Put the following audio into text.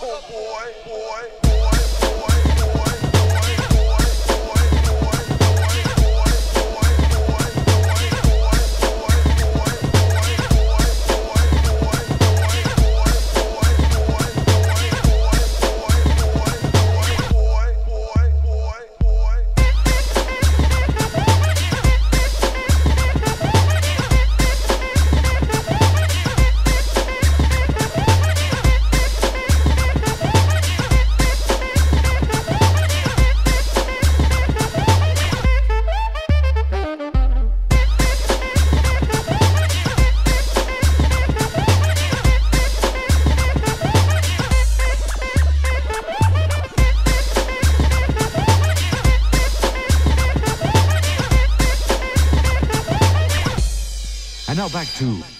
Oh, boy, boy. And now back to